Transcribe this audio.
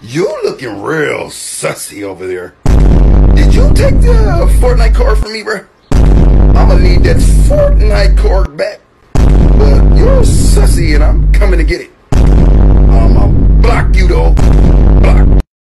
You looking real sussy over there. Did you take the Fortnite card from me, bro? I'ma need that Fortnite card back. But you're sussy and I'm coming to get it. I'ma block you though.